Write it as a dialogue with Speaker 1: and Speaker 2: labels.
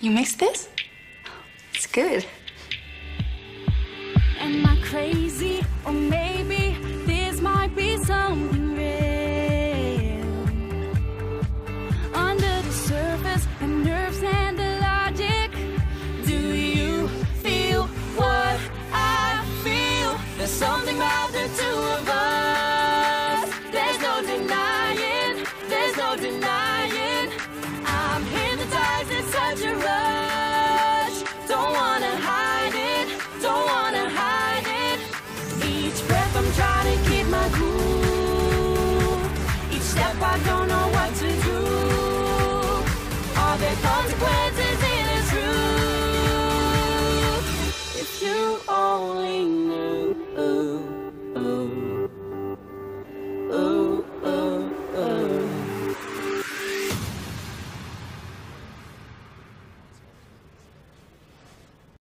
Speaker 1: You mixed this?
Speaker 2: It's good.
Speaker 3: Am I crazy I'm trying to keep my cool.